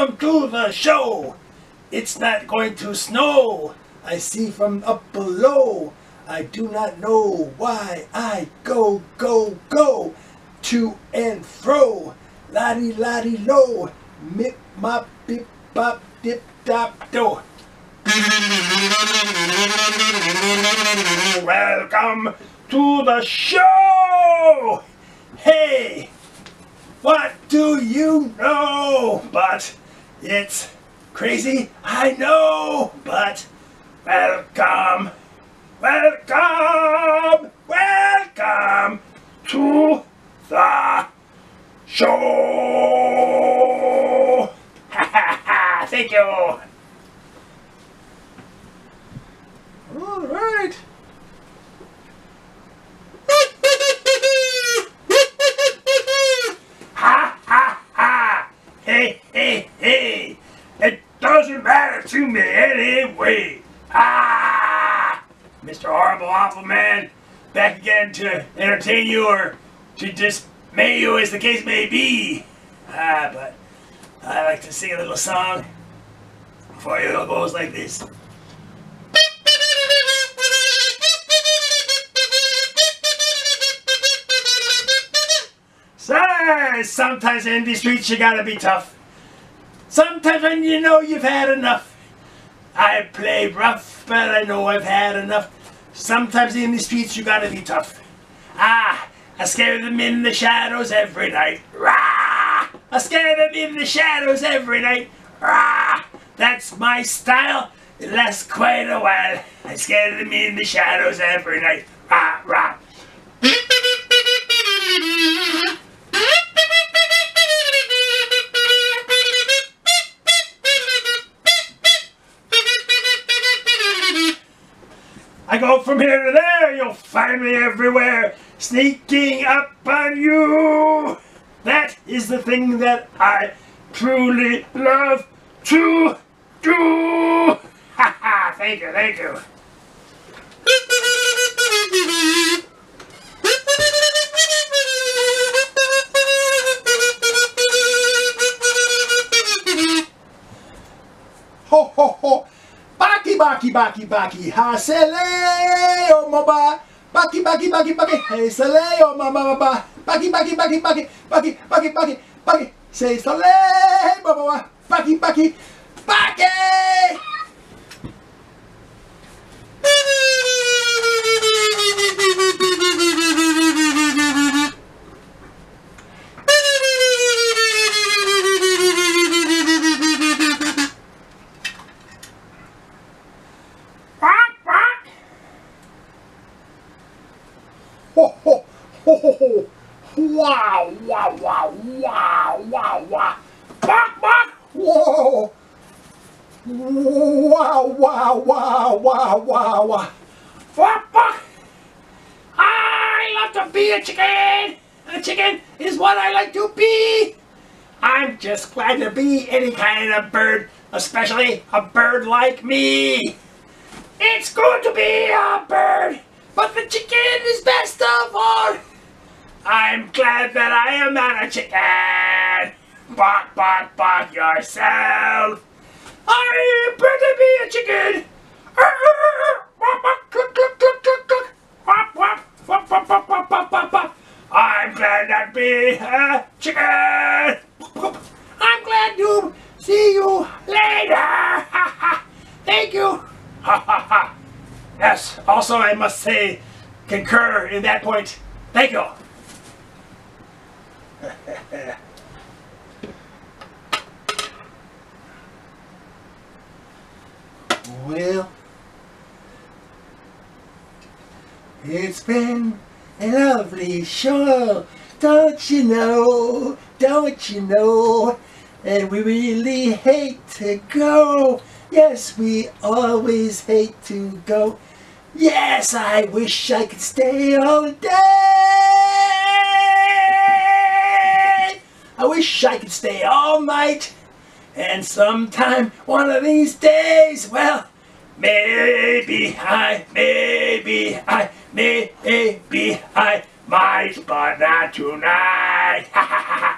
Welcome to the show. It's not going to snow. I see from up below. I do not know why I go, go, go to and fro. Lottie, lottie, low. Mip, mop, bip, bop, dip, dop, do. Welcome to the show. Hey, what do you know? But it's crazy, I know, but welcome, welcome, welcome to the show. Thank you. All right. Ha ha ha! Hey hey hey! It doesn't matter to me anyway. Ah! Mr. Horrible Awful Man, back again to entertain you or to dismay you as the case may be. Ah, but I like to sing a little song for you. It goes like this. So, sometimes in these streets you gotta be tough. Sometimes when you know you've had enough. I play rough, but I know I've had enough. Sometimes in the streets you gotta be tough. Ah, I scare them in the shadows every night. Rah! I scare them in the shadows every night. Rah! That's my style. It lasts quite a while. I scare them in the shadows every night. Rah, rah. I go from here to there, you'll find me everywhere, sneaking up on you. That is the thing that I truly love to do. Ha ha, thank you, thank you. Ho ho ho. Baki baki baki baki. Ha sele o moba. Baki baki baki baki. Hey sele o mama baba. Baki baki baki baki. Baki baki baki baki. Say sele baba. Baki baki baki. Quack, quack. Ho, ho, ho, ho, ho. Wow, wow, wow, wow, wow, wow. Quack, quack. Whoa. Wow, wow, wow, wow, wow, wow. Quack, quack. I love to be a chicken. A chicken is what I like to be. I'm just glad to be any kind of bird, especially a bird like me. It's good to be a bird, but the chicken is best of said that I am not a chicken! Bop bop bop yourself! I am to be a chicken! I'm glad that be a chicken! I'm glad you see you later! Thank you! yes, also I must say, concur in that point. Thank you! well, it's been a lovely show. Don't you know? Don't you know? And we really hate to go. Yes, we always hate to go. Yes, I wish I could stay all day. I wish I could stay all night. And sometime, one of these days, well, maybe I, maybe I, maybe I might, but not tonight. Ha ha ha.